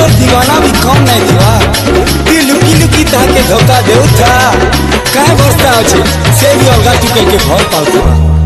তোর দিওয়ানা भी কম নাই থা তুই লুকি লুকি তাকে ধোকা দেউথা কায় বস্তা আছে সে বি অলগা টুকে কে ঘর পাউথা